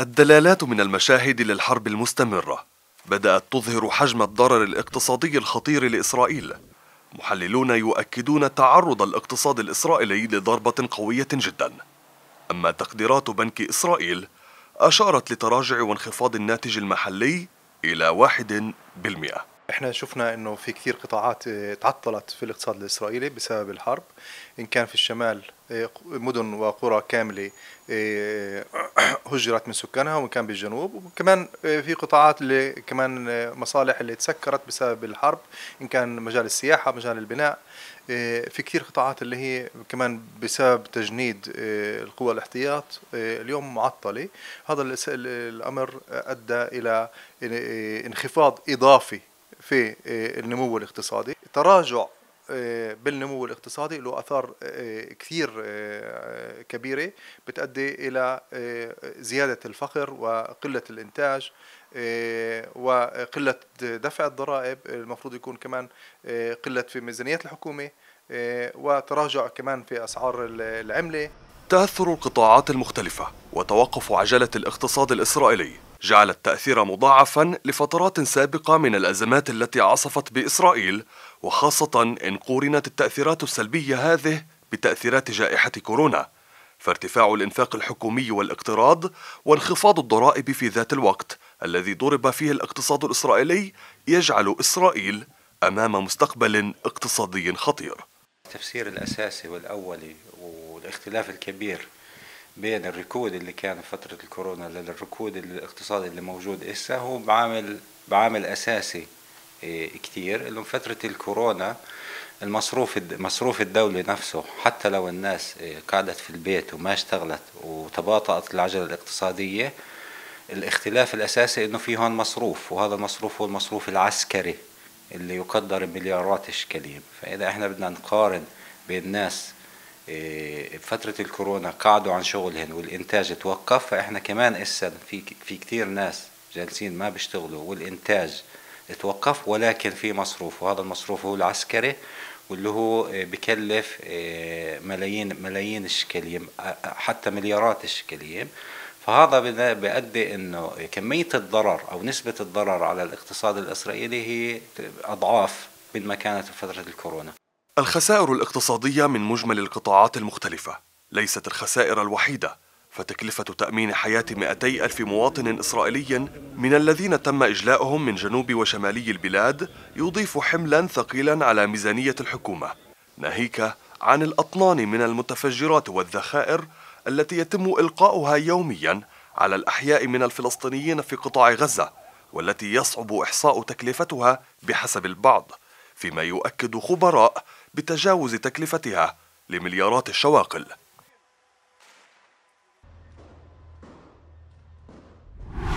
الدلالات من المشاهد للحرب المستمرة. بدأت تظهر حجم الضرر الاقتصادي الخطير لإسرائيل. محللون يؤكدون تعرض الاقتصاد الإسرائيلي لضربة قوية جدا. أما تقديرات بنك إسرائيل أشارت لتراجع وانخفاض الناتج المحلي إلى واحد بالمئة. إحنا شفنا إنه في كثير قطاعات آه، تعطلت في الاقتصاد الإسرائيلي بسبب الحرب. إن كان في الشمال آه، مدن وقرى كاملة آه، هجرت من سكانها وإن كان بالجنوب. وكمان في قطاعات اللي كمان مصالح اللي تسكرت بسبب الحرب. إن كان مجال السياحة مجال البناء في كثير قطاعات اللي هي كمان بسبب تجنيد القوى الاحتياط اليوم معطلة. هذا الأمر أدى إلى انخفاض إضافي في آه، النمو الاقتصادي. تراجع آه، بالنمو الاقتصادي له أثار آه، كثير كبيرة بتؤدي إلى زيادة الفقر وقلة الإنتاج وقلة دفع الضرائب المفروض يكون كمان قلة في ميزانيات الحكومة وتراجع كمان في أسعار العملة. تأثر القطاعات المختلفة وتوقف عجلة الاقتصاد الإسرائيلي. جعل التأثير مضاعفا لفترات سابقة من الأزمات التي عصفت بإسرائيل وخاصة إن قورنت التأثيرات السلبية هذه بتأثيرات جائحة كورونا. فارتفاع الإنفاق الحكومي والاقتراض وانخفاض الضرائب في ذات الوقت الذي ضرب فيه الاقتصاد الإسرائيلي يجعل إسرائيل أمام مستقبل اقتصادي خطير. التفسير الأساسي والأولي والاختلاف الكبير بين الركود اللي كان في فترة الكورونا للركود الاقتصادي اللي موجود إسا هو بعامل بعامل أساسي إيه، كتير. إنه فترة الكورونا المصروف مصروف الدولة نفسه حتى لو الناس إيه، قعدت في البيت وما اشتغلت وتباطأت العجلة الاقتصادية الاختلاف الأساسي إنه في هون مصروف وهذا المصروف هو المصروف العسكري اللي يقدر بمليارات الشكاليم فإذا إحنا بدنا نقارن بين ناس إيه، فترة الكورونا قعدوا عن شغلهم والإنتاج توقف فإحنا كمان إسا في في كثير ناس جالسين ما بيشتغلوا والإنتاج توقف ولكن في مصروف وهذا المصروف هو العسكري واللي هو بكلف إيه، ملايين ملايين الشكليم حتى مليارات الشكليم فهذا بيؤدي إنه كمية الضرر أو نسبة الضرر على الاقتصاد الإسرائيلي هي أضعاف من ما كانت في فترة الكورونا. الخسائر الاقتصادية من مجمل القطاعات المختلفة. ليست الخسائر الوحيدة فتكلفة تأمين حياة 200 ألف مواطن إسرائيلي من الذين تم إجلاؤهم من جنوب وشمالي البلاد يضيف حملا ثقيلا على ميزانية الحكومة. ناهيك عن الأطنان من المتفجرات والذخائر التي يتم إلقاؤها يوميا على الأحياء من الفلسطينيين في قطاع غزة والتي يصعب إحصاء تكلفتها بحسب البعض. فيما يؤكد خبراء بتجاوز تكلفتها لمليارات الشواقل.